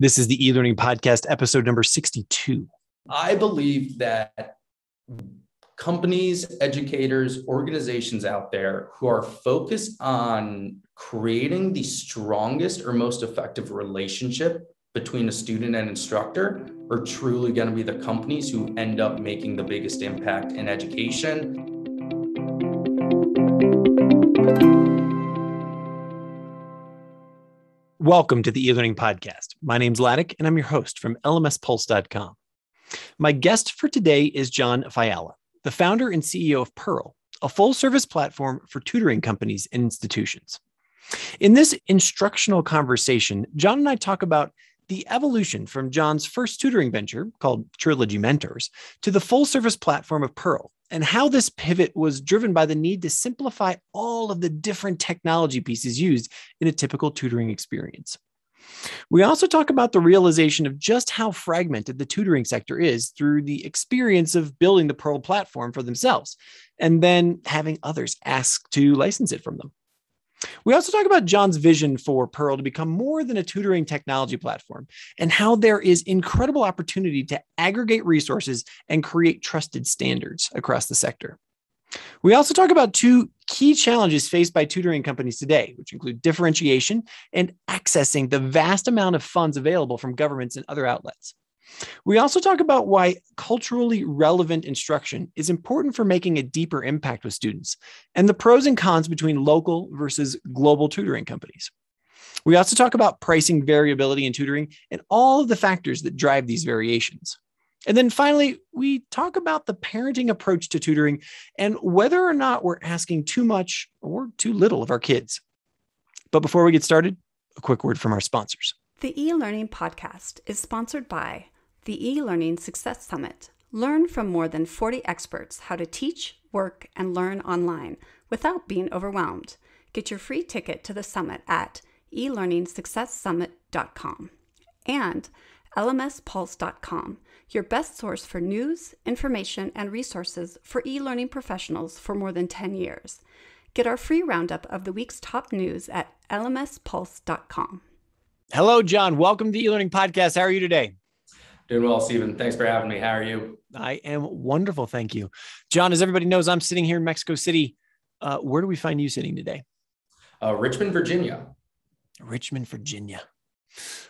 This is the e learning podcast, episode number 62. I believe that companies, educators, organizations out there who are focused on creating the strongest or most effective relationship between a student and instructor are truly going to be the companies who end up making the biggest impact in education. Welcome to the e-learning podcast. My name's Ladek, and I'm your host from lmspulse.com. My guest for today is John Failla, the founder and CEO of Pearl, a full-service platform for tutoring companies and institutions. In this instructional conversation, John and I talk about the evolution from John's first tutoring venture called Trilogy Mentors to the full-service platform of Pearl and how this pivot was driven by the need to simplify all of the different technology pieces used in a typical tutoring experience. We also talk about the realization of just how fragmented the tutoring sector is through the experience of building the Pearl platform for themselves and then having others ask to license it from them. We also talk about John's vision for Pearl to become more than a tutoring technology platform and how there is incredible opportunity to aggregate resources and create trusted standards across the sector. We also talk about two key challenges faced by tutoring companies today, which include differentiation and accessing the vast amount of funds available from governments and other outlets. We also talk about why culturally relevant instruction is important for making a deeper impact with students and the pros and cons between local versus global tutoring companies. We also talk about pricing variability in tutoring and all of the factors that drive these variations. And then finally, we talk about the parenting approach to tutoring and whether or not we're asking too much or too little of our kids. But before we get started, a quick word from our sponsors. The e learning podcast is sponsored by the e-learning success summit. Learn from more than 40 experts how to teach, work, and learn online without being overwhelmed. Get your free ticket to the summit at elearningsuccesssummit.com and lmspulse.com, your best source for news, information, and resources for e-learning professionals for more than 10 years. Get our free roundup of the week's top news at lmspulse.com. Hello, John. Welcome to the e-learning podcast. How are you today? Doing well, Stephen. Thanks for having me. How are you? I am wonderful. Thank you. John, as everybody knows, I'm sitting here in Mexico City. Uh, where do we find you sitting today? Uh, Richmond, Virginia. Richmond, Virginia.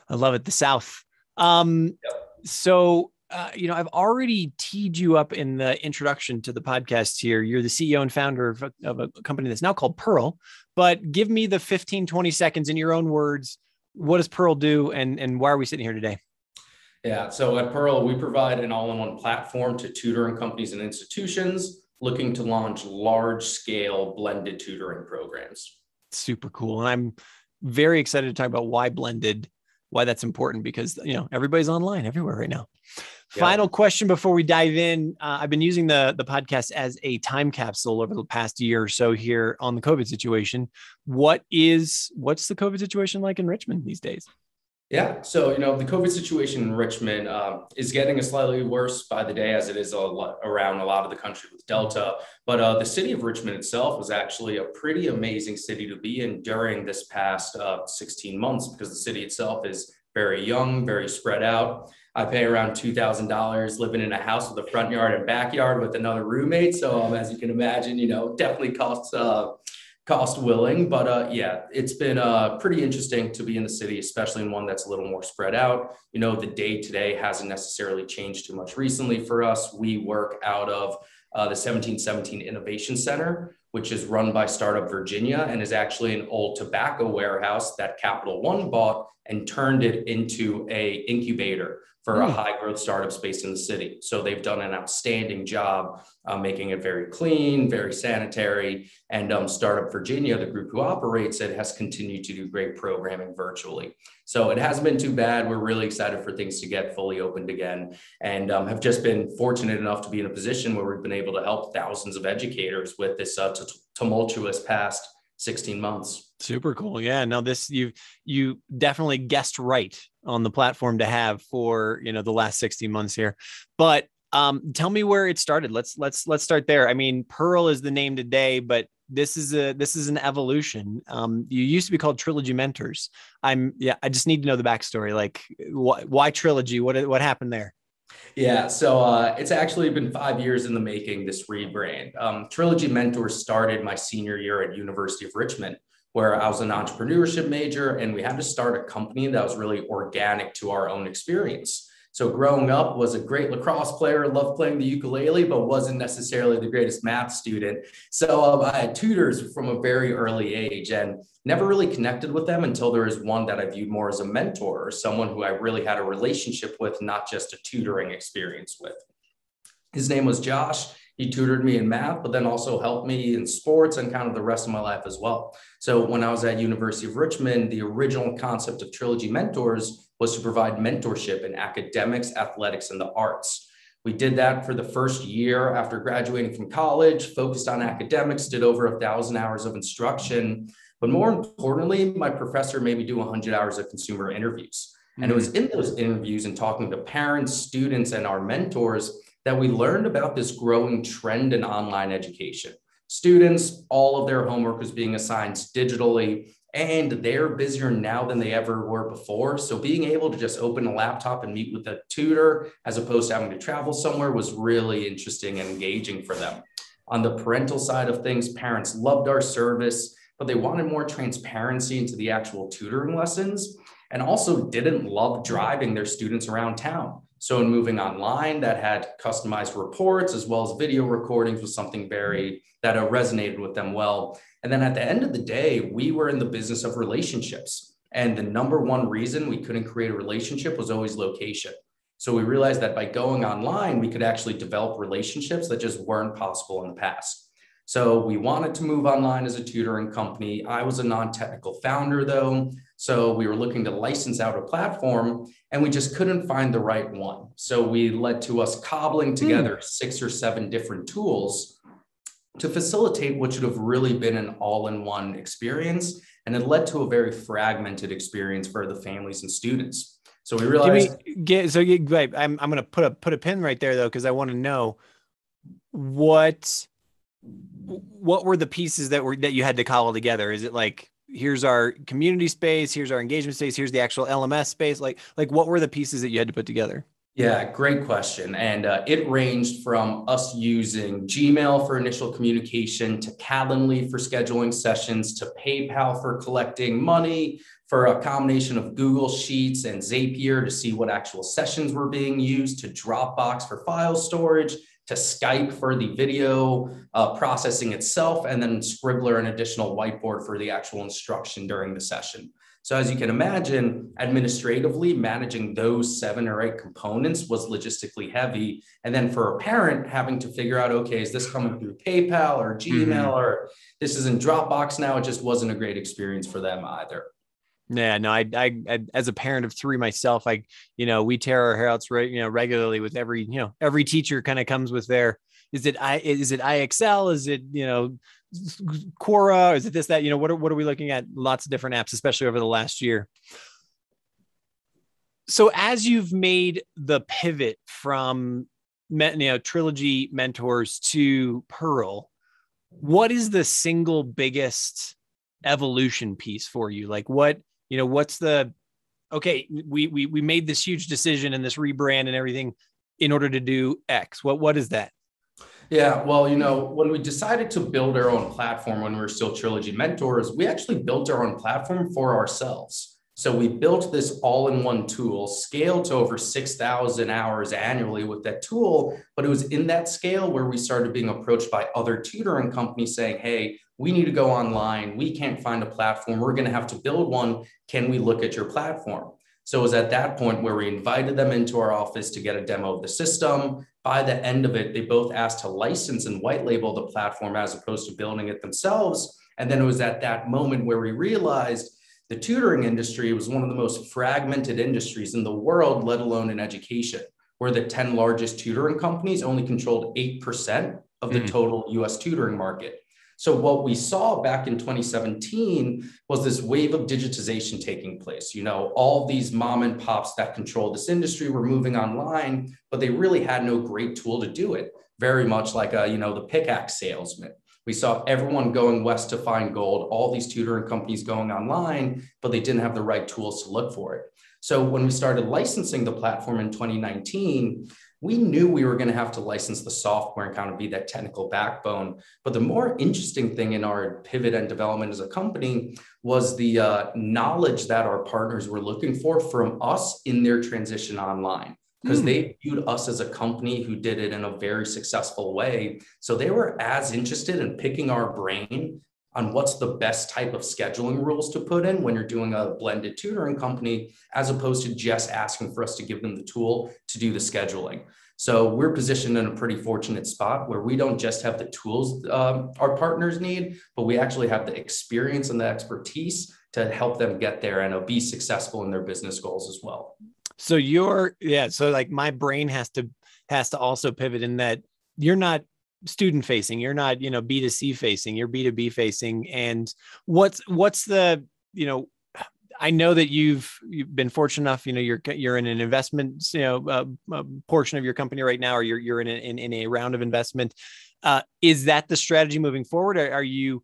I love it. The South. Um, yep. So, uh, you know, I've already teed you up in the introduction to the podcast here. You're the CEO and founder of a, of a company that's now called Pearl, but give me the 15, 20 seconds in your own words. What does Pearl do and, and why are we sitting here today? Yeah, so at Pearl, we provide an all in one platform to tutoring companies and institutions looking to launch large scale blended tutoring programs. Super cool. And I'm very excited to talk about why blended, why that's important because, you know, everybody's online everywhere right now. Yeah. Final question before we dive in. Uh, I've been using the, the podcast as a time capsule over the past year or so here on the COVID situation. What is, what's the COVID situation like in Richmond these days? Yeah. So, you know, the COVID situation in Richmond uh, is getting a slightly worse by the day as it is a lot around a lot of the country with Delta. But uh, the city of Richmond itself was actually a pretty amazing city to be in during this past uh, 16 months because the city itself is very young, very spread out. I pay around $2,000 living in a house with a front yard and backyard with another roommate. So, um, as you can imagine, you know, definitely costs uh, cost willing. But uh, yeah, it's been uh, pretty interesting to be in the city, especially in one that's a little more spread out. You know, the day today hasn't necessarily changed too much recently for us. We work out of uh, the 1717 Innovation Center, which is run by Startup Virginia and is actually an old tobacco warehouse that Capital One bought and turned it into a incubator for mm. a hmm. high growth startup space in the city. So they've done an outstanding job uh, making it very clean, very sanitary. And um, Startup Virginia, the group who operates it, has continued to do great programming virtually. So it hasn't been too bad. We're really excited for things to get fully opened again and um, have just been fortunate enough to be in a position where we've been able to help thousands of educators with this uh, t- tumultuous past 16 months. Super cool. Yeah. No, this you you definitely guessed right on the platform to have for you know the last 16 months here. But um, tell me where it started. Let's let's let's start there. I mean, Pearl is the name today, but this is a this is an evolution. Um, you used to be called Trilogy Mentors. I'm yeah. I just need to know the backstory. Like, wh- why Trilogy? What what happened there? Yeah, so uh, it's actually been five years in the making. This rebrand. Um, Trilogy Mentors started my senior year at University of Richmond, where I was an entrepreneurship major, and we had to start a company that was really organic to our own experience. So growing up was a great lacrosse player, loved playing the ukulele, but wasn't necessarily the greatest math student. So um, I had tutors from a very early age and never really connected with them until there was one that I viewed more as a mentor or someone who I really had a relationship with, not just a tutoring experience with. His name was Josh he tutored me in math, but then also helped me in sports and kind of the rest of my life as well. So when I was at University of Richmond, the original concept of Trilogy Mentors was to provide mentorship in academics, athletics, and the arts. We did that for the first year after graduating from college, focused on academics, did over a thousand hours of instruction. But more importantly, my professor made me do 100 hours of consumer interviews. And it was in those interviews and talking to parents, students, and our mentors that we learned about this growing trend in online education. Students, all of their homework was being assigned digitally, and they're busier now than they ever were before. So being able to just open a laptop and meet with a tutor as opposed to having to travel somewhere was really interesting and engaging for them. On the parental side of things, parents loved our service, but they wanted more transparency into the actual tutoring lessons and also didn't love driving their students around town. So in moving online, that had customized reports as well as video recordings was something very that resonated with them well. And then at the end of the day, we were in the business of relationships. And the number one reason we couldn't create a relationship was always location. So we realized that by going online, we could actually develop relationships that just weren't possible in the past. So we wanted to move online as a tutoring company. I was a non-technical founder though. So we were looking to license out a platform and we just couldn't find the right one. So we led to us cobbling hmm. together mm. six or seven different tools to facilitate what should have really been an all-in-one experience. And it led to a very fragmented experience for the families and students. So we realized. Get, so you, wait, I'm, I'm going to put a put a pin right there though, because I want to know what what were the pieces that were that you had to cobble together. Is it like here's our community space here's our engagement space here's the actual lms space like like what were the pieces that you had to put together yeah great question and uh, it ranged from us using gmail for initial communication to calendly for scheduling sessions to paypal for collecting money for a combination of google sheets and zapier to see what actual sessions were being used to dropbox for file storage to Skype for the video uh, processing itself, and then Scribblar, and additional whiteboard for the actual instruction during the session. So as you can imagine, administratively managing those seven or eight components was logistically heavy. And then for a parent having to figure out, okay, is this coming through PayPal or Gmail mm-hmm. or this is in Dropbox now? It just wasn't a great experience for them either. Yeah, no, I, I, I, as a parent of three myself, I, you know, we tear our hair out, right, you know, regularly with every, you know, every teacher kind of comes with their, is it I, is it IXL? Is it, you know, Quora? Is it this, that, you know, what are, what are we looking at? Lots of different apps, especially over the last year. So as you've made the pivot from, you know, trilogy mentors to Pearl, what is the single biggest evolution piece for you? Like what, you know what's the okay we we we made this huge decision and this rebrand and everything in order to do x what what is that yeah, well, you know, when we decided to build our own platform when we were still Trilogy Mentors, we actually built our own platform for ourselves. So we built this all-in-one tool, scaled to over 6,000 hours annually with that tool. But it was in that scale where we started being approached by other tutoring companies saying, hey, we need to go online. We can't find a platform. We're going to have to build one. Can we look at your platform? So it was at that point where we invited them into our office to get a demo of the system. By the end of it, they both asked to license and white label the platform as opposed to building it themselves. And then it was at that moment where we realized the tutoring industry was one of the most fragmented industries in the world, let alone in education, where the 10 largest tutoring companies only controlled 8% of the mm. total US tutoring market. So what we saw back in 2017 was this wave of digitization taking place. You know, all these mom and pops that control this industry were moving online, but they really had no great tool to do it. Very much like a, you know, the pickaxe salesman. We saw everyone going west to find gold, all these tutoring companies going online, but they didn't have the right tools to look for it. So when we started licensing the platform in 2019, we knew we were going to have to license the software and kind of be that technical backbone. But the more interesting thing in our pivot and development as a company was the uh, knowledge that our partners were looking for from us in their transition online. Because mm. they viewed us as a company who did it in a very successful way. So they were as interested in picking our brain on what's the best type of scheduling rules to put in when you're doing a blended tutoring company, as opposed to just asking for us to give them the tool to do the scheduling. So we're positioned in a pretty fortunate spot where we don't just have the tools um, our partners need, but we actually have the experience and the expertise to help them get there and be successful in their business goals as well. So you're yeah, so like my brain has to has to also pivot in that you're not student facing you're not you know b2c facing you're b2b facing and what's what's the you know I know that you've you've been fortunate enough. You know, you're you're in an investment, you know, uh, uh, portion of your company right now, or you're you're in a, in, in a round of investment. Uh, is that the strategy moving forward? Or are you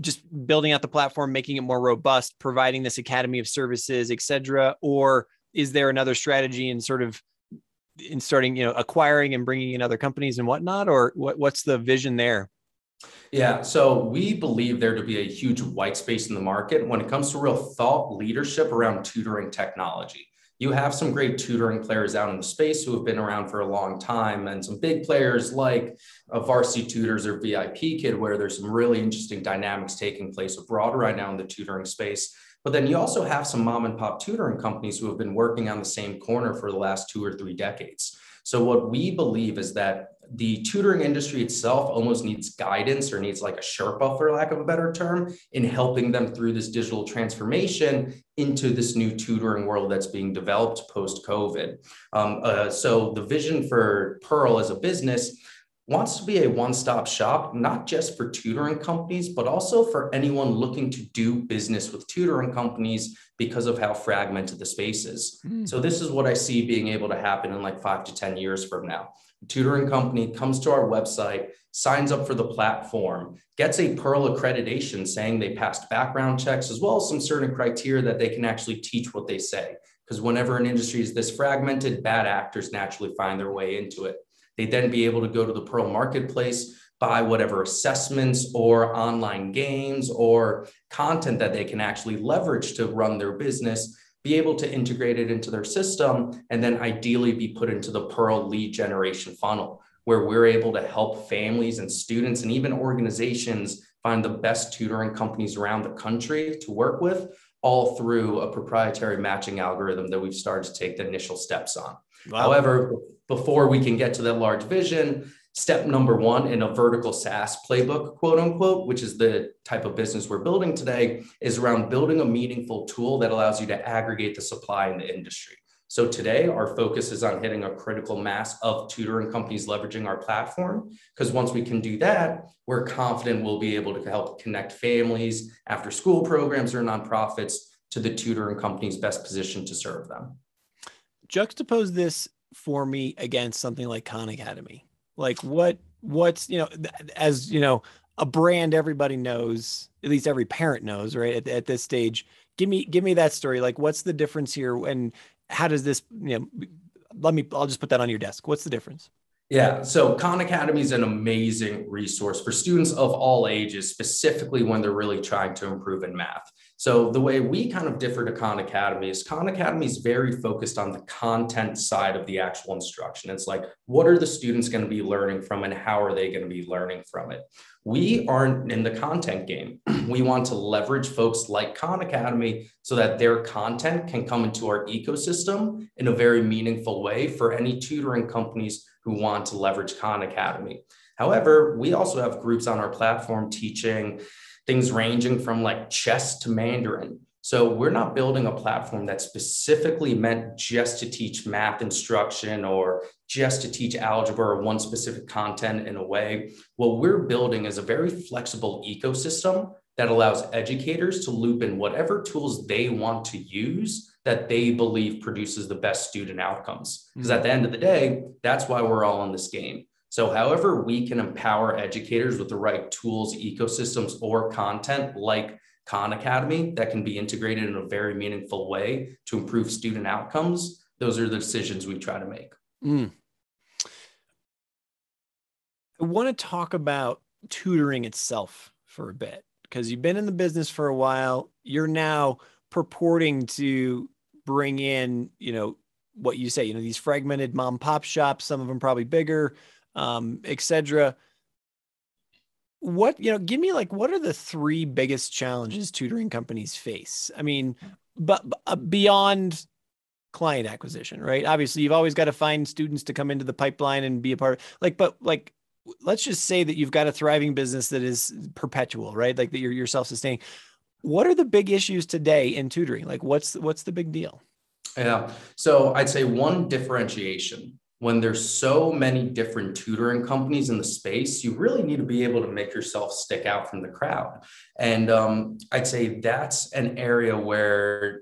just building out the platform, making it more robust, providing this academy of services, et cetera, or is there another strategy in sort of in starting, you know, acquiring and bringing in other companies and whatnot, or what, what's the vision there? Yeah, so we believe there to be a huge white space in the market when it comes to real thought leadership around tutoring technology. You have some great tutoring players out in the space who have been around for a long time, and some big players like Varsity Tutors or VIP Kid, where there's some really interesting dynamics taking place abroad right now in the tutoring space. But then you also have some mom and pop tutoring companies who have been working on the same corner for the last two or three decades. So, what we believe is that the tutoring industry itself almost needs guidance or needs like a Sherpa, for lack of a better term, in helping them through this digital transformation into this new tutoring world that's being developed post COVID. Um, uh, so, the vision for Pearl as a business wants to be a one stop shop, not just for tutoring companies, but also for anyone looking to do business with tutoring companies because of how fragmented the space is. Mm. So, this is what I see being able to happen in like five to 10 years from now. A tutoring company comes to our website, signs up for the platform, gets a Pearl accreditation saying they passed background checks, as well as some certain criteria that they can actually teach what they say. Because whenever an industry is this fragmented, bad actors naturally find their way into it. They'd then be able to go to the Pearl Marketplace, buy whatever assessments or online games or content that they can actually leverage to run their business, be able to integrate it into their system, and then ideally be put into the Pearl lead generation funnel, where we're able to help families and students and even organizations find the best tutoring companies around the country to work with, all through a proprietary matching algorithm that we've started to take the initial steps on. Wow. However, before we can get to that large vision, step number one in a vertical SaaS playbook, quote unquote, which is the type of business we're building today, is around building a meaningful tool that allows you to aggregate the supply in the industry. So today, our focus is on hitting a critical mass of tutoring companies leveraging our platform. Because once we can do that, we're confident we'll be able to help connect families, after school programs, or nonprofits to the tutoring companies best positioned to serve them juxtapose this for me against something like Khan Academy. Like what what's you know as you know a brand everybody knows, at least every parent knows, right? At, at this stage, give me give me that story. Like what's the difference here, and how does this you know? Let me. I'll just put that on your desk. What's the difference? Yeah, so Khan Academy is an amazing resource for students of all ages, specifically when they're really trying to improve in math. So the way we kind of differ to Khan Academy is Khan Academy is very focused on the content side of the actual instruction. It's like, what are the students going to be learning from and how are they going to be learning from it? We aren't in the content game. we want to leverage folks like Khan Academy so that their content can come into our ecosystem in a very meaningful way for any tutoring companies who want to leverage Khan Academy. However, we also have groups on our platform teaching things ranging from like chess to Mandarin. So we're not building a platform that's specifically meant just to teach math instruction or just to teach algebra or one specific content in a way. What we're building is a very flexible ecosystem that allows educators to loop in whatever tools they want to use that they believe produces the best student outcomes. Because at the end of the day, that's why we're all in this game. So, however, we can empower educators with the right tools, ecosystems, or content like Khan Academy that can be integrated in a very meaningful way to improve student outcomes, those are the decisions we try to make. Mm. I want to talk about tutoring itself for a bit because you've been in the business for a while. You're now purporting to bring in, you know, what you say, you know, these fragmented mom pop shops, some of them probably bigger, um, etc. What, you know, give me like, what are the three biggest challenges tutoring companies face? I mean, but uh, beyond client acquisition, right? Obviously, you've always got to find students to come into the pipeline and be a part of like, but like, let's just say that you've got a thriving business that is perpetual, right? Like that you're, you're self-sustaining. What are the big issues today in tutoring? Like what's, what's the big deal? Yeah. So I'd say one differentiation when there's so many different tutoring companies in the space, you really need to be able to make yourself stick out from the crowd. And um, I'd say that's an area where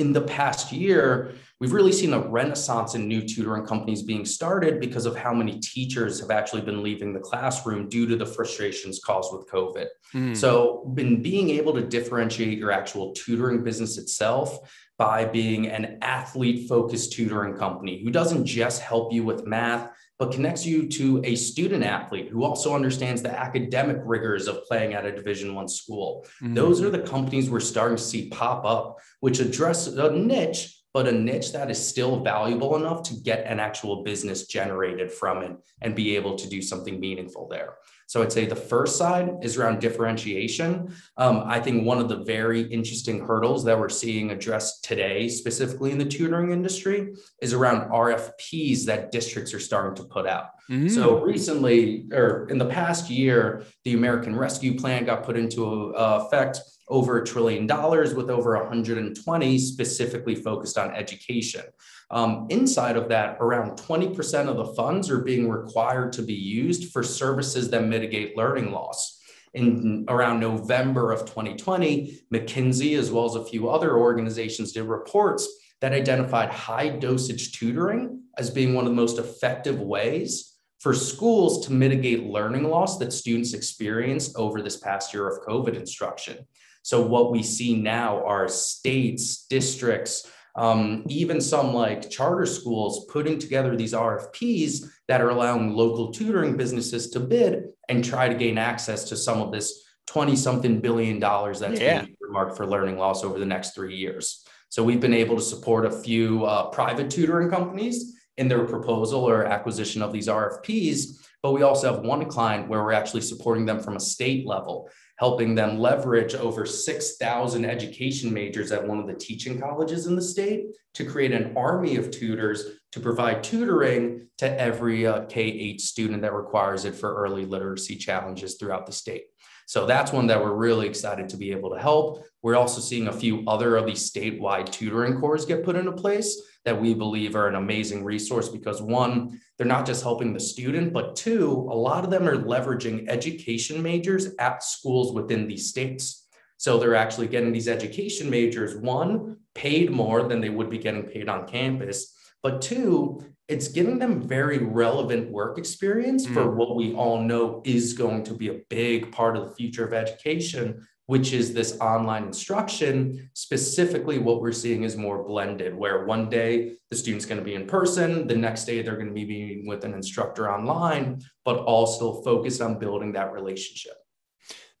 in the past year, we've really seen a renaissance in new tutoring companies being started because of how many teachers have actually been leaving the classroom due to the frustrations caused with COVID. Mm. So, in being able to differentiate your actual tutoring business itself by being an athlete focused tutoring company who doesn't just help you with math, but connects you to a student athlete who also understands the academic rigors of playing at a division one school mm-hmm. those are the companies we're starting to see pop up which address a niche but a niche that is still valuable enough to get an actual business generated from it and be able to do something meaningful there so I'd say the first side is around differentiation. Um, I think one of the very interesting hurdles that we're seeing addressed today, specifically in the tutoring industry, is around RFPs that districts are starting to put out. Mm. So recently, or in the past year, the American Rescue Plan got put into uh, effect over a trillion dollars with over 120 specifically focused on education. Um, inside of that, around 20% of the funds are being required to be used for services that mitigate learning loss. In around November of 2020, McKinsey, as well as a few other organizations, did reports that identified high dosage tutoring as being one of the most effective ways for schools to mitigate learning loss that students experienced over this past year of COVID instruction. So, what we see now are states, districts, um, even some like charter schools putting together these RFPs that are allowing local tutoring businesses to bid and try to gain access to some of this 20 something billion dollars that's yeah. being earmarked for learning loss over the next three years. So we've been able to support a few uh, private tutoring companies in their proposal or acquisition of these RFPs. But we also have one client where we're actually supporting them from a state level helping them leverage over 6,000 education majors at one of the teaching colleges in the state to create an army of tutors to provide tutoring to every uh, K 8 student that requires it for early literacy challenges throughout the state. So that's one that we're really excited to be able to help. We're also seeing a few other of these statewide tutoring corps get put into place that we believe are an amazing resource because one, they're not just helping the student, but two, a lot of them are leveraging education majors at schools within these states. So they're actually getting these education majors, one, paid more than they would be getting paid on campus, but two, it's giving them very relevant work experience mm. for what we all know is going to be a big part of the future of education, which is this online instruction. Specifically, what we're seeing is more blended, where one day the student's going to be in person, the next day they're going to be meeting with an instructor online, but all still focused on building that relationship.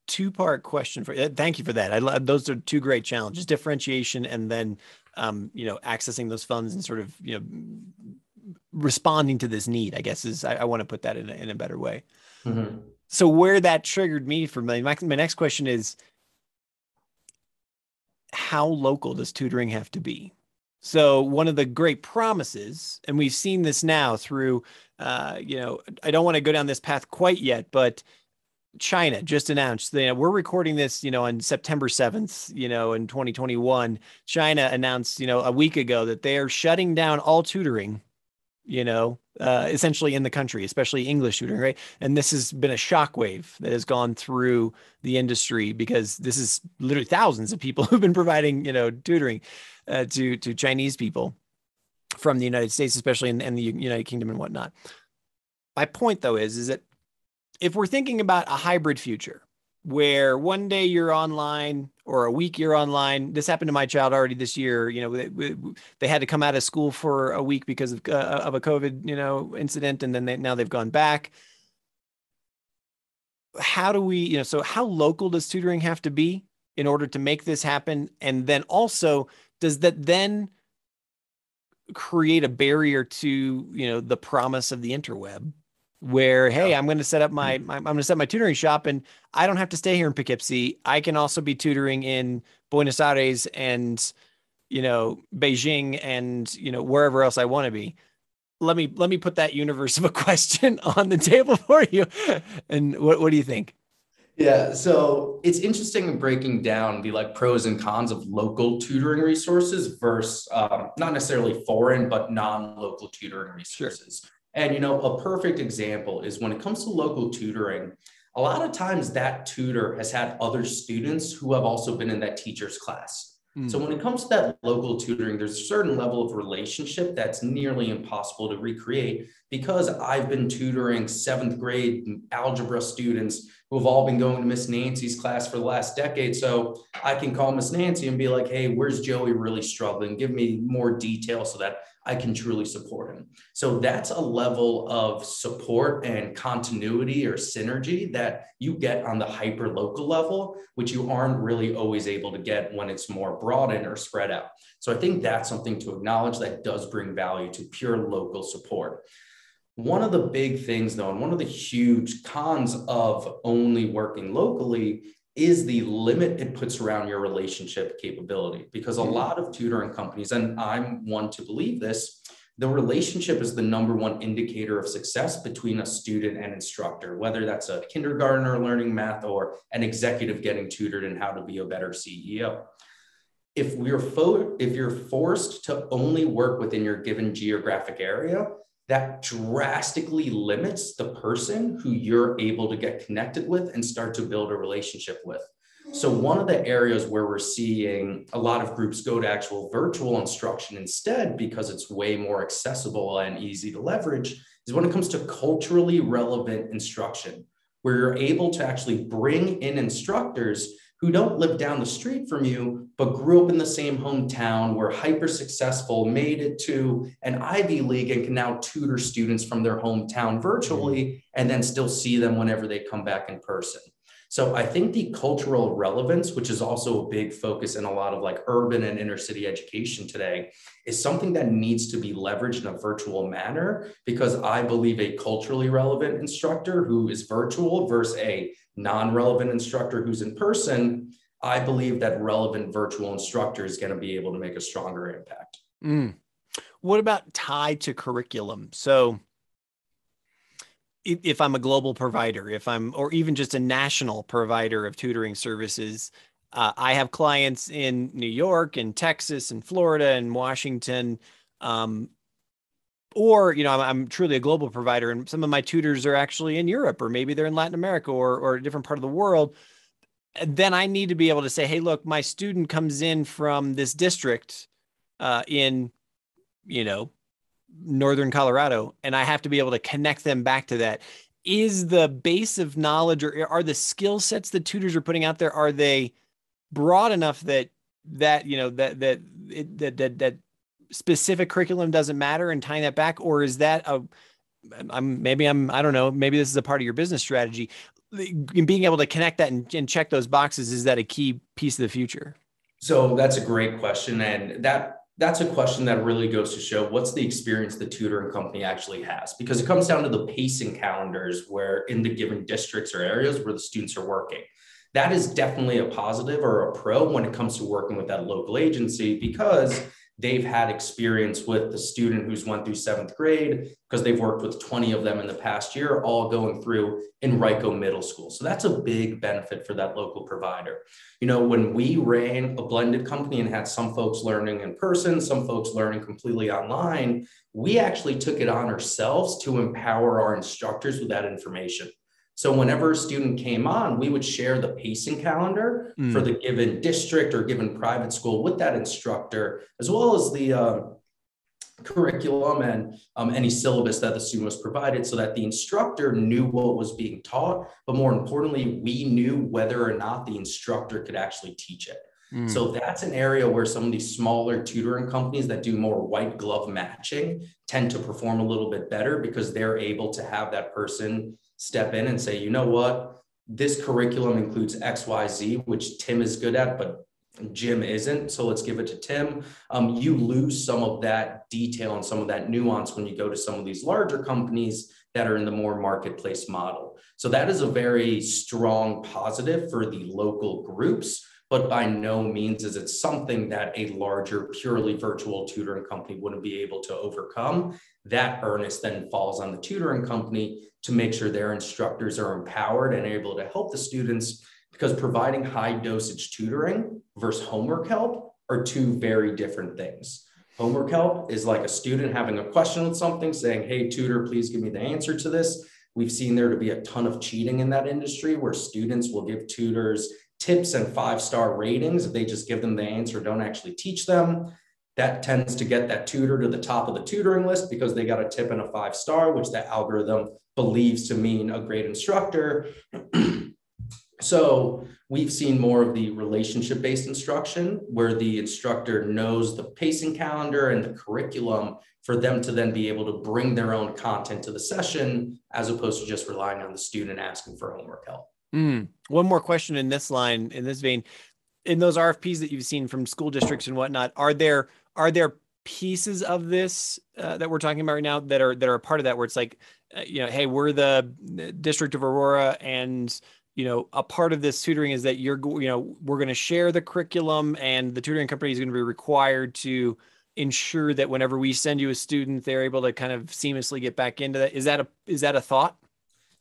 Two part question for uh, thank you for that. I love those are two great challenges: differentiation and then um, you know accessing those funds and sort of you know responding to this need. I guess is I, I want to put that in a, in a better way. Mm-hmm. So where that triggered me for my, my next question is how local does tutoring have to be? So one of the great promises, and we've seen this now through, uh, you know, I don't want to go down this path quite yet, but China just announced that you know, we're recording this, you know, on September 7th, you know, in 2021. China announced, you know, a week ago that they are shutting down all tutoring you know, uh, essentially in the country, especially English tutoring, right? And this has been a shockwave that has gone through the industry because this is literally thousands of people who've been providing, you know, tutoring uh, to to Chinese people from the United States, especially in, in the United Kingdom and whatnot. my point though is is that if we're thinking about a hybrid future where one day you're online or a week you're online. This happened to my child already this year you know they, they had to come out of school for a week because of, uh, of a covid you know incident and then they, now they've gone back. How do we you know so how local does tutoring have to be in order to make this happen? And then also does that then create a barrier to you know the promise of the interweb where hey i'm going to set up my, my i'm going to set my tutoring shop and i don't have to stay here in poughkeepsie. I can also be tutoring in buenos aires and you know beijing and you know wherever else i want to be. Let me let me put that universe of a question on the table for you. And what, what do you think? Yeah, so it's interesting in breaking down the like pros and cons of local tutoring resources versus um, not necessarily foreign but non-local tutoring resources. Sure. And you know, a perfect example is when it comes to local tutoring, a lot of times that tutor has had other students who have also been in that teacher's class. So hmm. when it comes to that local tutoring, there's a certain level of relationship that's nearly impossible to recreate because I've been tutoring seventh grade algebra students who have all been going to Miss Nancy's class for the last decade. So I can call Miss Nancy and be like, hey, where's Joey really struggling? Give me more detail so that I can truly support him. So that's a level of support and continuity or synergy that you get on the hyper local level, which you aren't really always able to get when it's more broadened or spread out. So I think that's something to acknowledge that does bring value to pure local support. One of the big things, though, and one of the huge cons of only working locally is the limit it puts around your relationship capability. Because a mm-hmm. lot of tutoring companies, and I'm one to believe this, the relationship is the number one indicator of success between a student and instructor, whether that's a kindergartner learning math or an executive getting tutored in how to be a better CEO. If we're fo- if you're forced to only work within your given geographic area, that drastically limits the person who you're able to get connected with and start to build a relationship with. So, one of the areas where we're seeing a lot of groups go to actual virtual instruction instead, because it's way more accessible and easy to leverage, is when it comes to culturally relevant instruction, where you're able to actually bring in instructors who don't live down the street from you, but grew up in the same hometown, were hyper successful, made it to an Ivy League, and can now tutor students from their hometown virtually, and then still see them whenever they come back in person. So I think the cultural relevance, which is also a big focus in a lot of like urban and inner city education today, is something that needs to be leveraged in a virtual manner because I believe a culturally relevant instructor who is virtual versus a non-relevant instructor who's in person, I believe that relevant virtual instructor is going to be able to make a stronger impact. Mm. What about tied to curriculum? So if I'm a global provider, if I'm, or even just a national provider of tutoring services, uh, I have clients in New York and Texas and Florida and Washington. Um, or, you know, I'm, I'm, truly a global provider and some of my tutors are actually in Europe or maybe they're in Latin America or, or a different part of the world. Then I need to be able to say, hey, look, my student comes in from this district uh, in, you know, northern Colorado, and I have to be able to connect them back to that. Is the base of knowledge or are the skill sets the tutors are putting out there are they broad enough that that you know that that that that, that specific curriculum doesn't matter and tying that back or is that a I'm maybe I'm I don't know maybe this is a part of your business strategy. Being able to connect that and, and check those boxes is that a key piece of the future? So that's a great question and that that's a question that really goes to show what's the experience the tutoring company actually has because it comes down to the pacing calendars where in the given districts or areas where the students are working. That is definitely a positive or a pro when it comes to working with that local agency because they've had experience with the student who's went through seventh grade because they've worked with 20 of them in the past year, all going through Henrico Middle School. So that's a big benefit for that local provider. You know, when we ran a blended company and had some folks learning in person, some folks learning completely online, we actually took it on ourselves to empower our instructors with that information. So whenever a student came on, we would share the pacing calendar mm. for the given district or given private school with that instructor, as well as the uh, curriculum and um, any syllabus that the student was provided so that the instructor knew what was being taught, but more importantly, we knew whether or not the instructor could actually teach it. Mm. So that's an area where some of these smaller tutoring companies that do more white glove matching tend to perform a little bit better because they're able to have that person step in and say, you know what, this curriculum includes XYZ, which Tim is good at, but Jim isn't. So let's give it to Tim. Um, you lose some of that detail and some of that nuance when you go to some of these larger companies that are in the more marketplace model. So that is a very strong positive for the local groups but by no means is it something that a larger purely virtual tutoring company wouldn't be able to overcome. That earnest then falls on the tutoring company to make sure their instructors are empowered and able to help the students because providing high dosage tutoring versus homework help are two very different things. Homework help is like a student having a question with something, saying, Hey, tutor, please give me the answer to this. We've seen there to be a ton of cheating in that industry where students will give tutors tips and five star ratings if they just give them the answer don't actually teach them that tends to get that tutor to the top of the tutoring list because they got a tip and a five star which that algorithm believes to mean a great instructor. So we've seen more of the relationship based instruction where the instructor knows the pacing calendar and the curriculum for them to then be able to bring their own content to the session as opposed to just relying on the student asking for homework help. Mm. One more question in this line, in this vein, in those RFPs that you've seen from school districts and whatnot, are there are there pieces of this uh, that we're talking about right now that are that are a part of that where it's like, Uh, you know, hey, we're the District of Aurora, and you know, a part of this tutoring is that you're, you know, we're going to share the curriculum, and the tutoring company is going to be required to ensure that whenever we send you a student, they're able to kind of seamlessly get back into that. Is that a is that a thought?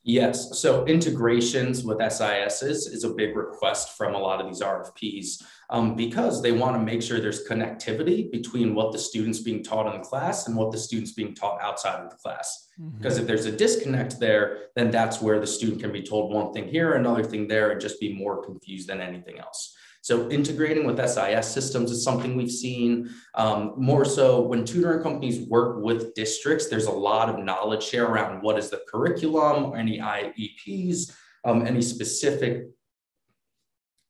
Yes. So integrations with SISs is a big request from a lot of these RFPs um, because they want to make sure there's connectivity between what the students being taught in the class and what the students being taught outside of the class. Mm-hmm. Because if there's a disconnect there, then that's where the student can be told one thing here, another thing there, and just be more confused than anything else. So integrating with SIS systems is something we've seen um, more so when tutoring companies work with districts. There's a lot of knowledge share around what is the curriculum, any IEPs, um, any specific,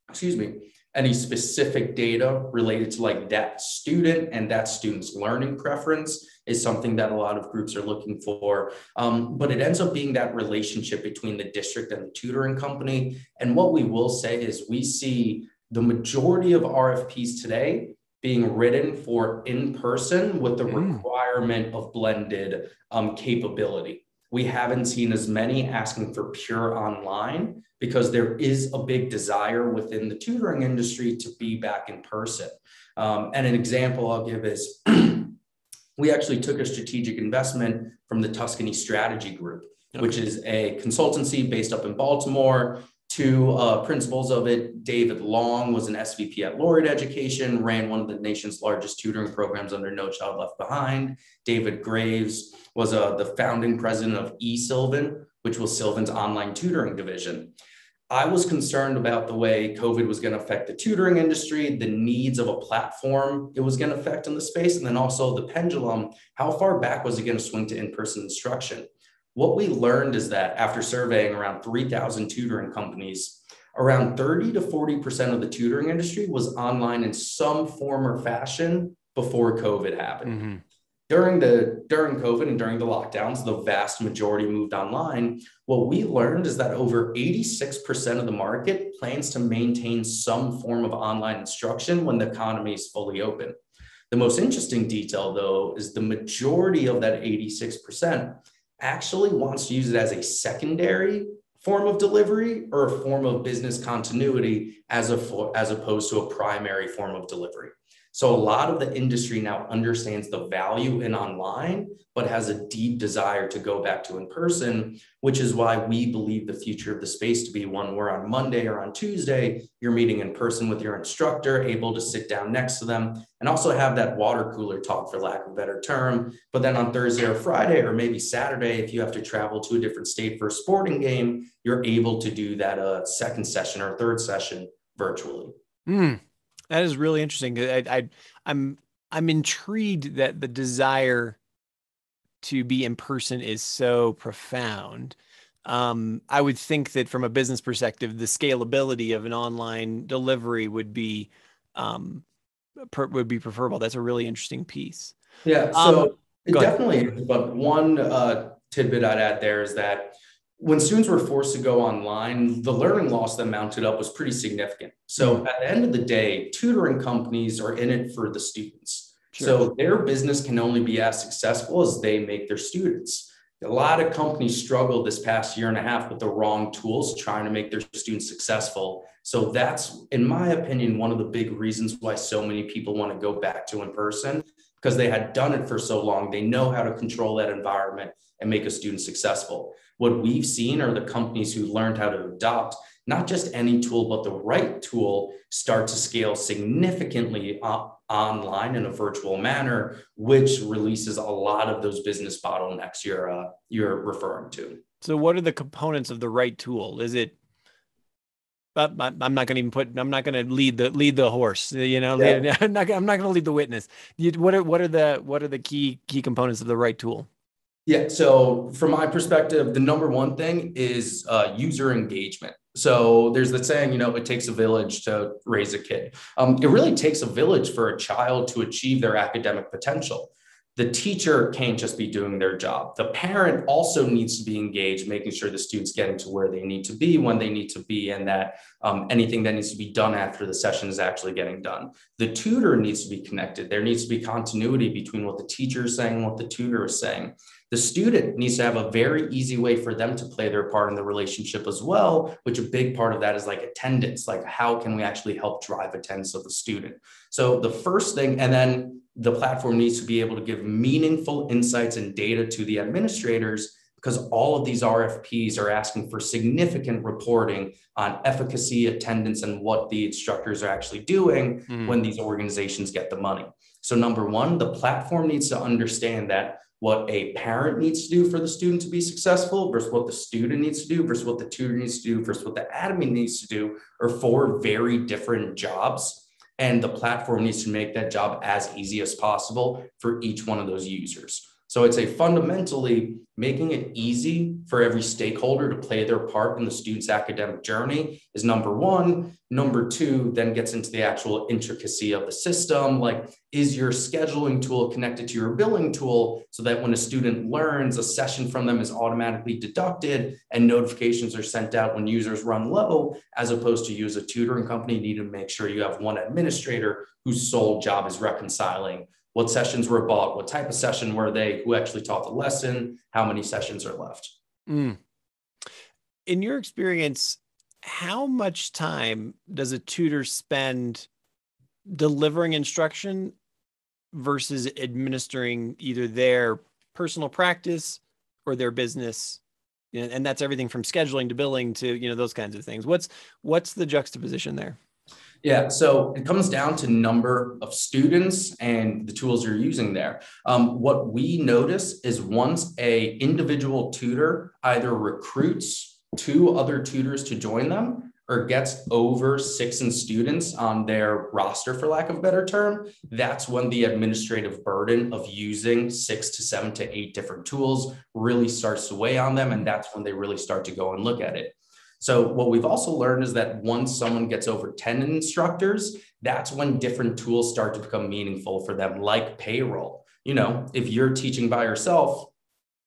excuse me, any specific data related to like that student and that student's learning preference is something that a lot of groups are looking for. Um, but it ends up being that relationship between the district and the tutoring company. And what we will say is we see the majority of RFPs today being written for in person with the mm. requirement of blended um, capability. We haven't seen as many asking for pure online because there is a big desire within the tutoring industry to be back in person. Um, and an example I'll give is we actually took a strategic investment from the Tuscany Strategy Group, okay. which is a consultancy based up in Baltimore Two uh, principals of it, David Long was an SVP at Laureate Education, ran one of the nation's largest tutoring programs under No Child Left Behind. David Graves was uh, the founding president of eSylvan, which was Sylvan's online tutoring division. I was concerned about the way COVID was going to affect the tutoring industry, the needs of a platform it was going to affect in the space, and then also the pendulum. How far back was it going to swing to in person instruction? What we learned is that after surveying around 3,000 tutoring companies, around 30 to 40% of the tutoring industry was online in some form or fashion before COVID happened. Mm-hmm. During the during COVID and during the lockdowns, the vast majority moved online. What we learned is that over 86% of the market plans to maintain some form of online instruction when the economy is fully open. The most interesting detail, though, is the majority of that 86% actually wants to use it as a secondary form of delivery or a form of business continuity as a as opposed to a primary form of delivery. So a lot of the industry now understands the value in online, but has a deep desire to go back to in person, which is why we believe the future of the space to be one where on Monday or on Tuesday, you're meeting in person with your instructor, able to sit down next to them, and also have that water cooler talk, for lack of a better term. But then on Thursday or Friday, or maybe Saturday, if you have to travel to a different state for a sporting game, you're able to do that uh, second session or third session virtually. Mm. That is really interesting. I, I I'm I'm intrigued that the desire to be in person is so profound. Um, I would think that from a business perspective, the scalability of an online delivery would be um, per, would be preferable. That's a really interesting piece. Yeah, so um, definitely is. But one uh, tidbit I'd add there is that when students were forced to go online, the learning loss that mounted up was pretty significant. So mm-hmm. at the end of the day, tutoring companies are in it for the students. Sure. So their business can only be as successful as they make their students. A lot of companies struggled this past year and a half with the wrong tools trying to make their students successful. So that's, in my opinion, one of the big reasons why so many people want to go back to in person because they had done it for so long. They know how to control that environment and make a student successful. What we've seen are the companies who learned how to adopt not just any tool, but the right tool start to scale significantly online in a virtual manner, which releases a lot of those business bottlenecks you're uh, you're referring to. So, what are the components of the right tool? Is it I'm not going to even put. I'm not going to lead the lead the horse. You know, yeah. I'm not. I'm not going to lead the witness. What are what are the what are the key key components of the right tool? Yeah. So from my perspective, the number one thing is uh, user engagement. So there's the saying, you know, it takes a village to raise a kid. Um, it really takes a village for a child to achieve their academic potential the teacher can't just be doing their job. The parent also needs to be engaged, making sure the student's getting to where they need to be when they need to be, and that um, anything that needs to be done after the session is actually getting done. The tutor needs to be connected. There needs to be continuity between what the teacher is saying and what the tutor is saying. The student needs to have a very easy way for them to play their part in the relationship as well, which a big part of that is like attendance. Like, how can we actually help drive attendance of the student? So, the first thing, and then the platform needs to be able to give meaningful insights and data to the administrators because all of these RFPs are asking for significant reporting on efficacy, attendance, and what the instructors are actually doing mm. when these organizations get the money. So, number one, the platform needs to understand that what a parent needs to do for the student to be successful versus what the student needs to do versus what the tutor needs to do versus what the admin needs to do are four very different jobs. And the platform needs to make that job as easy as possible for each one of those users. So it's a fundamentally making it easy for every stakeholder to play their part in the student's academic journey is number one. Number two, then gets into the actual intricacy of the system. Like, is your scheduling tool connected to your billing tool so that when a student learns, a session from them is automatically deducted and notifications are sent out when users run low, as opposed to use a tutoring company, you need to make sure you have one administrator whose sole job is reconciling what sessions were bought, what type of session were they, who actually taught the lesson, how many sessions are left. Mm. In your experience, how much time does a tutor spend delivering instruction versus administering either their personal practice or their business and that's everything from scheduling to billing to you know those kinds of things what's what's the juxtaposition there yeah, so it comes down to number of students and the tools you're using there. Um, what we notice is once a individual tutor either recruits two other tutors to join them or gets over six in students on their roster, for lack of a better term, that's when the administrative burden of using six to seven to eight different tools really starts to weigh on them. And that's when they really start to go and look at it. So what we've also learned is that once someone gets over 10 instructors, that's when different tools start to become meaningful for them, like payroll. You know, if you're teaching by yourself,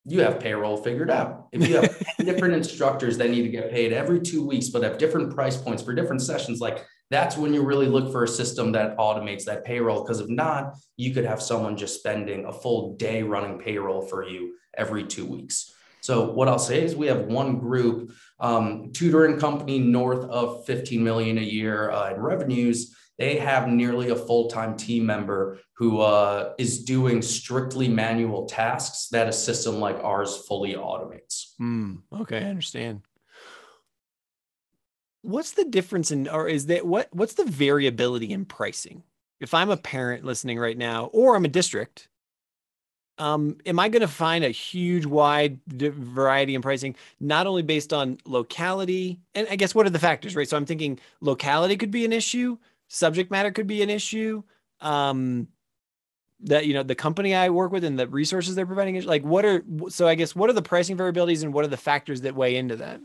you have payroll figured out. If you have different instructors that need to get paid every two weeks, but have different price points for different sessions, like that's when you really look for a system that automates that payroll. Because if not, you could have someone just spending a full day running payroll for you every two weeks. So what I'll say is we have one group, um, tutoring company north of 15 million a year uh, in revenues. They have nearly a full-time team member who uh, is doing strictly manual tasks that a system like ours fully automates. Mm, okay, I understand. What's the difference in, or is that what? What's the variability in pricing? If I'm a parent listening right now, or I'm a district, um, am I going to find a huge wide variety in pricing, not only based on locality, and I guess what are the factors, right? So I'm thinking locality could be an issue, subject matter could be an issue, um, that you know the company I work with and the resources they're providing? Is like, what are so? I guess what are the pricing variabilities and what are the factors that weigh into that?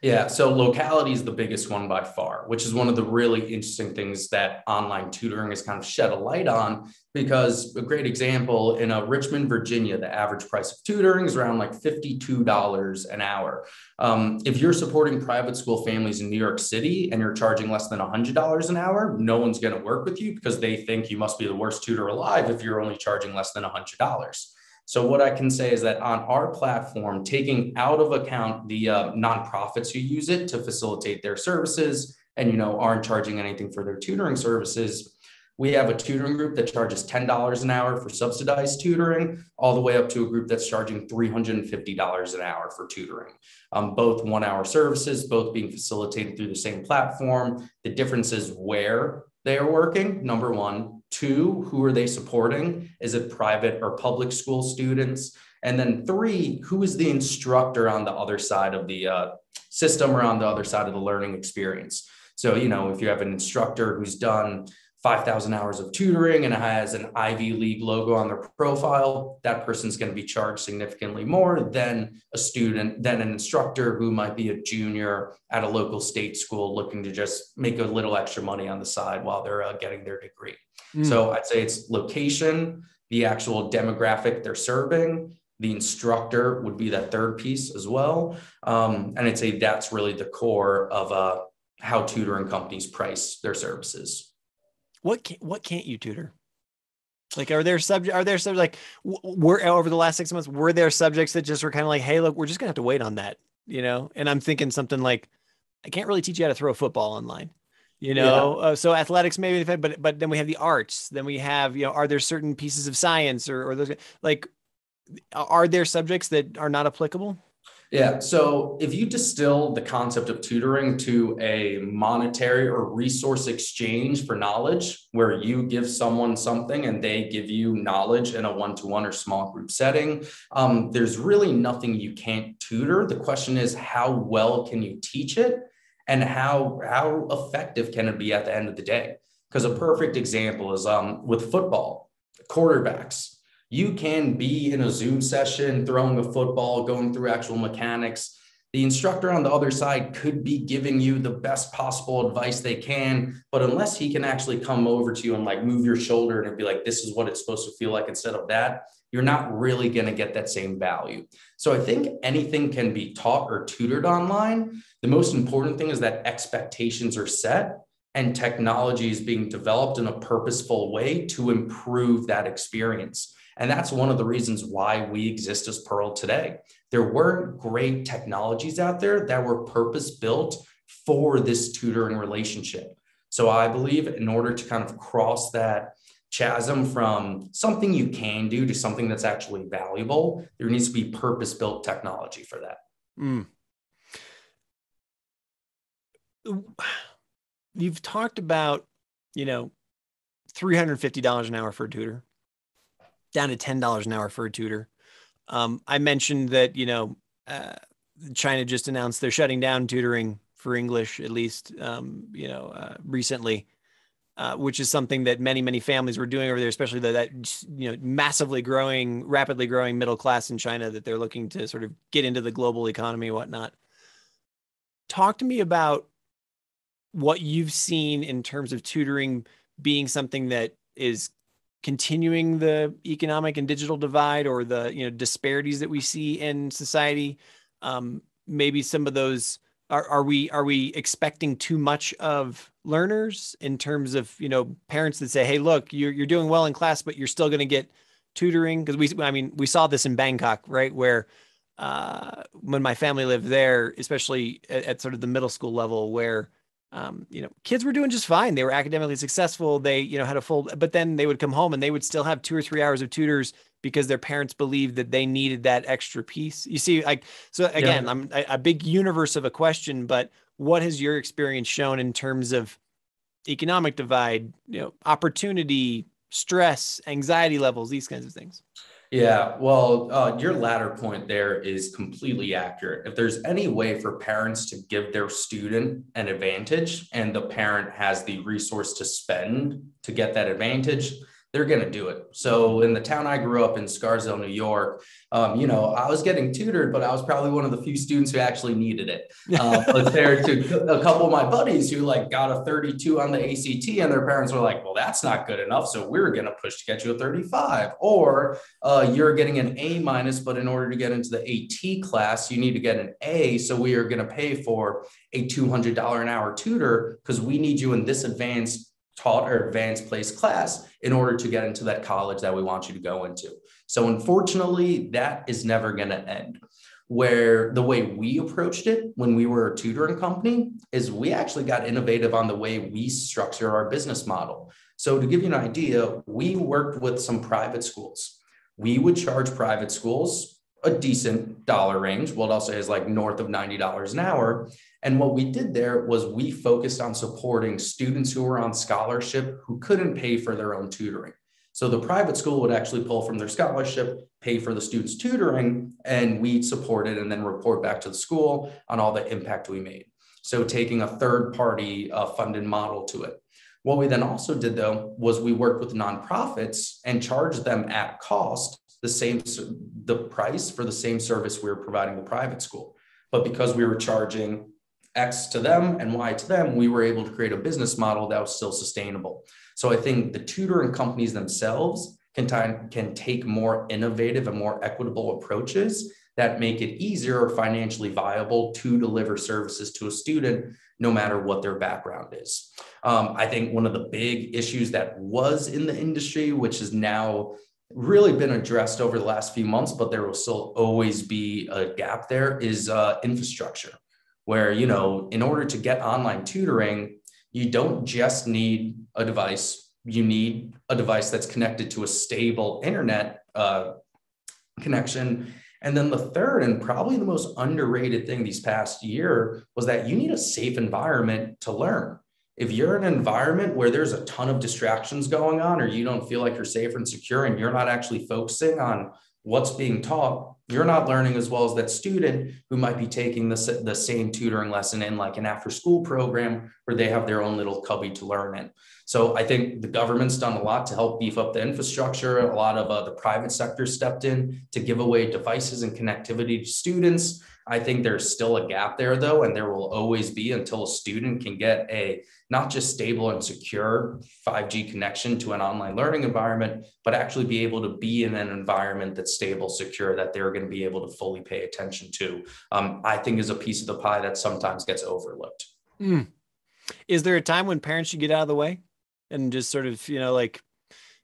Yeah, so locality is the biggest one by far, which is one of the really interesting things that online tutoring has kind of shed a light on. Because a great example in uh, Richmond, Virginia, the average price of tutoring is around like $52 an hour. Um, if you're supporting private school families in New York City and you're charging less than $100 an hour, no one's going to work with you because they think you must be the worst tutor alive if you're only charging less than $100. So what I can say is that on our platform, taking out of account the uh, nonprofits who use it to facilitate their services and you know aren't charging anything for their tutoring services, we have a tutoring group that charges $10 an hour for subsidized tutoring, all the way up to a group that's charging $350 an hour for tutoring. Um, both one hour services, both being facilitated through the same platform. The difference is where they are working, number one. Two, who are they supporting? Is it private or public school students? And then three, who is the instructor on the other side of the uh, system or on the other side of the learning experience? So, you know, if you have an instructor who's done 5,000 hours of tutoring and has an Ivy League logo on their profile, that person's going to be charged significantly more than a student, than an instructor who might be a junior at a local state school looking to just make a little extra money on the side while they're uh, getting their degree. Mm. So I'd say it's location, the actual demographic they're serving, the instructor would be that third piece as well. Um, and I'd say that's really the core of uh, how tutoring companies price their services what can, what can't you tutor? Like, are there subject? Are there subject like were over the last six months? Were there subjects that just were kind of like, hey, look, we're just gonna have to wait on that, you know? And I'm thinking something like, I can't really teach you how to throw a football online, you know. Yeah. Uh, so athletics maybe, but but then we have the arts. Then we have, you know, are there certain pieces of science or or those like, are there subjects that are not applicable? Yeah. So if you distill the concept of tutoring to a monetary or resource exchange for knowledge, where you give someone something and they give you knowledge in a one to one or small group setting, um, there's really nothing you can't tutor. The question is, how well can you teach it? And how, how effective can it be at the end of the day? Because a perfect example is um, with football, quarterbacks you can be in a Zoom session, throwing a football, going through actual mechanics. The instructor on the other side could be giving you the best possible advice they can, but unless he can actually come over to you and like move your shoulder and be like, this is what it's supposed to feel like instead of that, you're not really going to get that same value. So I think anything can be taught or tutored online. The most important thing is that expectations are set and technology is being developed in a purposeful way to improve that experience. And that's one of the reasons why we exist as Pearl today. There weren't great technologies out there that were purpose built for this tutoring relationship. So I believe in order to kind of cross that chasm from something you can do to something that's actually valuable, there needs to be purpose built technology for that. Mm. You've talked about, you know, $350 an hour for a tutor down to ten dollars an hour for a tutor. Um, I mentioned that you know uh, China just announced they're shutting down tutoring for English, at least um, you know uh, recently, uh, which is something that many many families were doing over there, especially the, that you know massively growing, rapidly growing middle class in China that they're looking to sort of get into the global economy whatnot. Talk to me about what you've seen in terms of tutoring being something that is continuing the economic and digital divide or the you know disparities that we see in society um, maybe some of those are, are we are we expecting too much of learners in terms of you know parents that say hey look you're, you're doing well in class but you're still going to get tutoring? Because we i mean we saw this in bangkok right where uh, when my family lived there especially at, at sort of the middle school level where um, you know, kids were doing just fine. They were academically successful. They, you know, had a full, but then they would come home and they would still have two or three hours of tutors because their parents believed that they needed that extra piece. You see, like, so again, yeah. I'm a, a big universe of a question, but what has your experience shown in terms of economic divide, you know, opportunity, stress, anxiety levels, these kinds of things? Yeah, well, uh, your latter point there is completely accurate. If there's any way for parents to give their student an advantage and the parent has the resource to spend to get that advantage, they're going to do it. So in the town I grew up in, Scarsdale, New York, um, you know, I was getting tutored, but I was probably one of the few students who actually needed it. Uh, compared to a couple of my buddies who like got a 32 on the ACT, and their parents were like, "Well, that's not good enough, so we're going to push to get you a 35." Or uh, you're getting an A minus, but in order to get into the AP class, you need to get an A, so we are going to pay for a $200 an hour tutor because we need you in this advanced taught or advanced place class in order to get into that college that we want you to go into. So unfortunately, that is never going to end. Where the way we approached it when we were a tutoring company is we actually got innovative on the way we structure our business model. So to give you an idea, we worked with some private schools. We would charge private schools a decent dollar range. What I'll say is like north of $90 an hour. And what we did there was we focused on supporting students who were on scholarship who couldn't pay for their own tutoring. So the private school would actually pull from their scholarship, pay for the students' tutoring, and we'd support it and then report back to the school on all the impact we made. So taking a third party uh, funded model to it. What we then also did though was we worked with nonprofits and charged them at cost the same the price for the same service we were providing the private school. But because we were charging X to them and Y to them, we were able to create a business model that was still sustainable. So I think the tutoring companies themselves can, t- can take more innovative and more equitable approaches that make it easier or financially viable to deliver services to a student, no matter what their background is. Um, I think one of the big issues that was in the industry, which is now really been addressed over the last few months, but there will still always be a gap there is uh, infrastructure where, you know, in order to get online tutoring, you don't just need a device, you need a device that's connected to a stable internet uh, connection. And then the third and probably the most underrated thing these past year was that you need a safe environment to learn if you're in an environment where there's a ton of distractions going on or you don't feel like you're safe and secure and you're not actually focusing on what's being taught you're not learning as well as that student who might be taking the, the same tutoring lesson in like an after school program where they have their own little cubby to learn in. So i think the government's done a lot to help beef up the infrastructure. A lot of uh, the private sector stepped in to give away devices and connectivity to students I think there's still a gap there though, and there will always be until a student can get a not just stable and secure 5G connection to an online learning environment, but actually be able to be in an environment that's stable, secure, that they're going to be able to fully pay attention to. Um, I think is a piece of the pie that sometimes gets overlooked. Mm. Is there a time when parents should get out of the way and just sort of, you know, like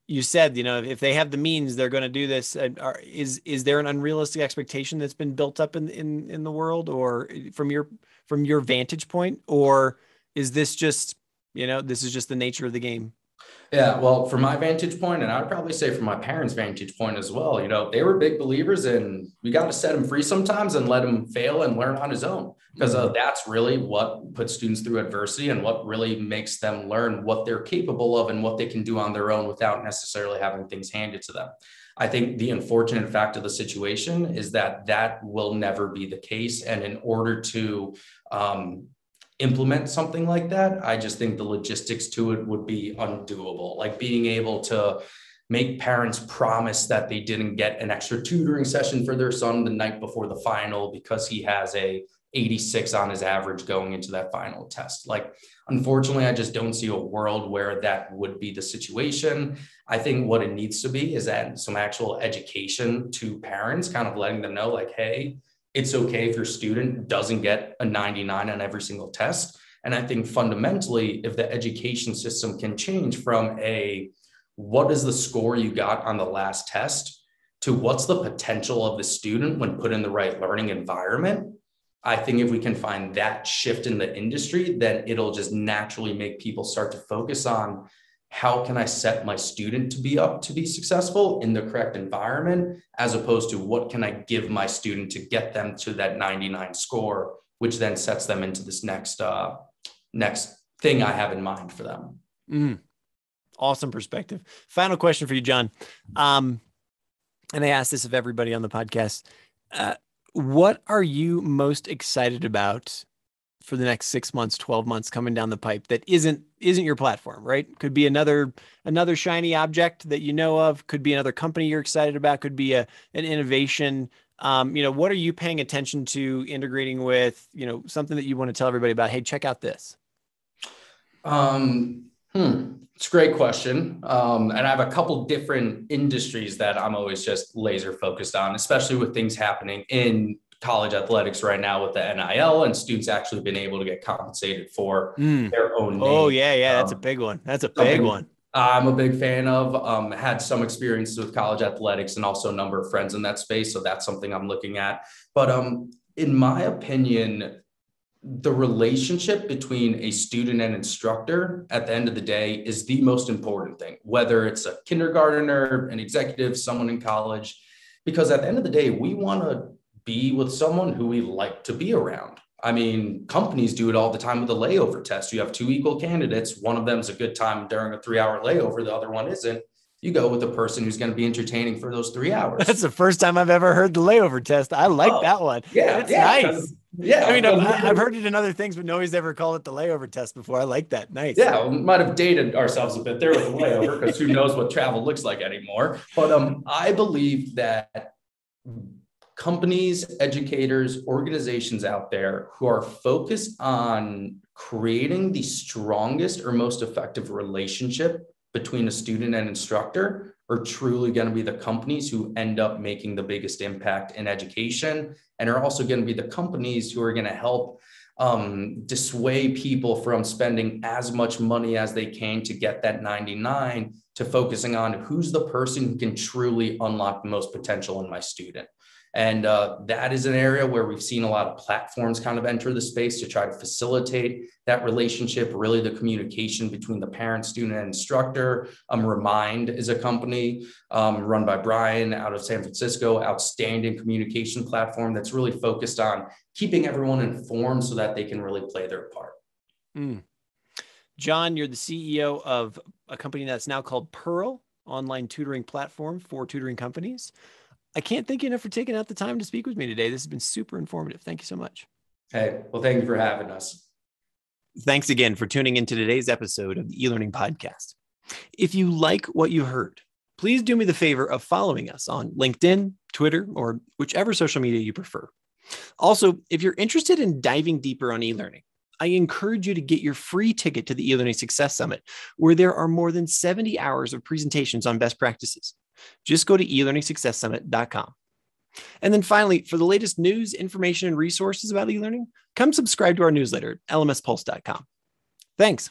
you said, you know, if they have the means, they're going to do this. Are, is is there an unrealistic expectation that's been built up in in in the world, or eh, from your from your vantage point, or is this just you know this is just the nature of the game? Yeah, well, from my vantage point, and I'd probably say from my parents' vantage point as well, you know, they were big believers in we got to set him free sometimes and let him fail and learn on his own because uh, that's really what puts students through adversity and what really makes them learn what they're capable of and what they can do on their own without necessarily having things handed to them. I think the unfortunate fact of the situation is that that will never be the case. And in order to um, implement something like that, I just think the logistics to it would be undoable. Like being able to make parents promise that they didn't get an extra tutoring session for their son the night before the final because he has a 86 on his average going into that final test. Like, unfortunately, I just don't see a world where that would be the situation. I think what it needs to be is that some actual education to parents, kind of letting them know, like, hey, it's okay if your student doesn't get a 99 on every single test. And I think fundamentally, if the education system can change from a what is the score you got on the last test to what's the potential of the student when put in the right learning environment, I think if we can find that shift in the industry, then it'll just naturally make people start to focus on how can I set my student to be up to be successful in the correct environment, as opposed to what can I give my student to get them to that 99 score, which then sets them into this next uh, next thing I have in mind for them. Mm. Awesome perspective. Final question for you, John. Um, and I ask this of everybody on the podcast. Uh, what are you most excited about for the next six months, 12 months coming down the pipe that isn't isn't your platform, right? Could be another another shiny object that you know of, could be another company you're excited about, could be a an innovation. Um, you know, what are you paying attention to integrating with, you know, something that you want to tell everybody about? Hey, check out this. Um, hmm. It's a great question. Um, and I have a couple different industries that I'm always just laser focused on, especially with things happening in college athletics right now with the NIL and students actually being able to get compensated for mm. their own. Oh, name. Oh yeah, yeah, that's um, a big one. That's a big one. I'm a big fan of. Um, had some experiences with college athletics and also a number of friends in that space, so that's something I'm looking at. But um, in my opinion, the relationship between a student and instructor at the end of the day is the most important thing, whether it's a kindergartner, an executive, someone in college, because at the end of the day, we want to be with someone who we like to be around. I mean, companies do it all the time with a layover test. You have two equal candidates. One of them is a good time during a three hour layover, the other one isn't. You go with the person who's going to be entertaining for those three hours. That's the first time I've ever heard the layover test. I like oh, that one. Yeah. That's yeah, nice. Yeah. I mean, I've, I've, heard it in other things, but nobody's ever called it the layover test before. I like that. Nice. Yeah. We might have dated ourselves a bit there with the layover because who knows what travel looks like anymore. But um, I believe that companies, educators, organizations out there who are focused on creating the strongest or most effective relationship between a student and instructor are truly going to be the companies who end up making the biggest impact in education and are also going to be the companies who are going to help um, dissuade people from spending as much money as they can to get that 99 to focusing on who's the person who can truly unlock the most potential in my student. And uh, that is an area where we've seen a lot of platforms kind of enter the space to try to facilitate that relationship, really the communication between the parent, student, and instructor. Um, Remind is a company um, run by Brian out of San Francisco, outstanding communication platform that's really focused on keeping everyone informed so that they can really play their part. Mm. John, you're the CEO of a company that's now called Pearl, online tutoring platform for tutoring companies. I can't thank you enough for taking out the time to speak with me today. This has been super informative. Thank you so much. Hey, well, thank you for having us. Thanks again for tuning into today's episode of the e-learning podcast. If you like what you heard, please do me the favor of following us on LinkedIn, Twitter, or whichever social media you prefer. Also, if you're interested in diving deeper on e-learning, I encourage you to get your free ticket to the e-learning success summit, where there are more than 70 hours of presentations on best practices. Just go to elearningsuccesssummit.com. And then finally, for the latest news, information, and resources about e learning, come subscribe to our newsletter at lmspulse.com. Thanks.